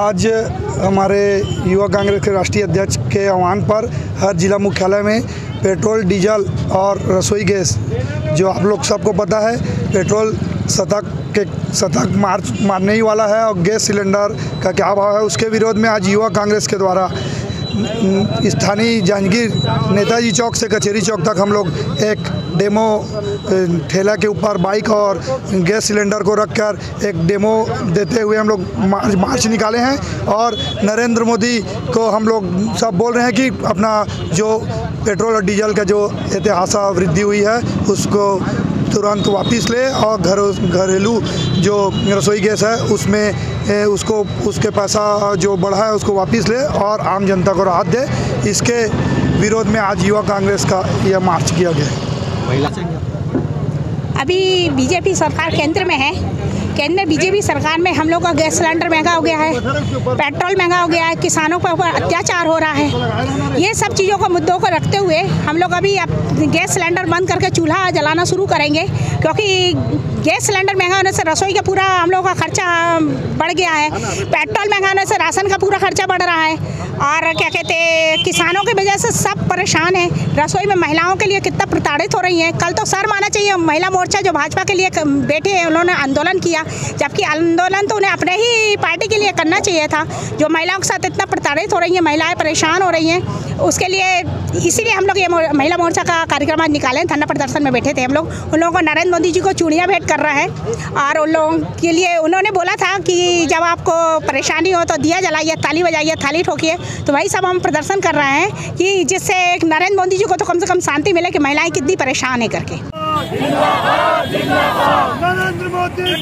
आज हमारे युवा कांग्रेस के राष्ट्रीय अध्यक्ष के आह्वान पर हर जिला मुख्यालय में पेट्रोल डीजल और रसोई गैस जो आप लोग सबको पता है पेट्रोल शतक के शतक मार्च मारने ही वाला है और गैस सिलेंडर का क्या भाव है? उसके विरोध में आज युवा कांग्रेस के द्वारा स्थानीय जहांगीर नेताजी चौक से कचेरी चौक तक हम लोग एक डेमो ठेला के ऊपर बाइक और गैस सिलेंडर को रखकर एक डेमो देते हुए हम लोग मार्च मार्च निकाले हैं और नरेंद्र मोदी को हम लोग सब बोल रहे हैं कि अपना जो पेट्रोल और डीजल का जो इतिहास वृद्धि हुई है, उसको तुरंत वापस ले और घर घरेलू जो रसोई गैस है उसमें ए, उसको उसके पैसा जो बढ़ा है उसको वापस ले और आम जनता को राहत दे। इसके विरोध में आज युवा कांग्रेस का यह मार्च किया गया। अभी बीजेपी सरकार केंद्र में है केंद्र में बीजेपी सरकार में हम लोग का गैस सिलेंडर महँगा हो गया है, पेट्रोल महँगा हो गया है, किसानों पर ऊपर अत्याचार हो रहा है। ये सब चीज़ों को मुद्दों को रखते हुए हम लोग अभी गैस सिलेंडर बंद करके चूल्हा जलाना शुरू करेंगे, क्योंकि गैस सिलेंडर महँगा होने से रसोई का पूरा हम लोगों का खर्चा बढ़ गया है। पेट्रोल महँगा होने से राशन का पूरा खर्चा बढ़ रहा है। और क्या कहते हैं, किसानों की वजह से सब परेशान है। रसोई में महिलाओं के लिए कितना प्रताड़ित हो रही हैं। कल तो सर माना चाहिए, महिला मोर्चा जो भाजपा के लिए बैठे हैं, उन्होंने आंदोलन किया। जबकि आंदोलन तो उन्हें अपने ही पार्टी के लिए करना चाहिए था। जो महिलाओं के साथ इतना प्रताड़ित हो रही हैं, महिलाएँ परेशान हो रही हैं। उसके लिए, इसीलिए हम लोग ये महिला मोर्चा का कार्यक्रम आज निकाले धरना प्रदर्शन में बैठे थे हम लोग। उन लोगों को नरेंद्र मोदी जी को चूड़ियाँ भेंट कर रहा है और उन लोगों के लिए उन्होंने बोला था कि जब आपको परेशानी हो तो दिया जलाइए ताली बजाइए, थाली ठोकिए। तो वही सब हम प्रदर्शन कर रहे हैं कि जिससे एक नरेंद्र मोदी जी को तो कम से कम शांति मिले कि महिलाएँ कितनी परेशान है करके। नरेंद्र मोदी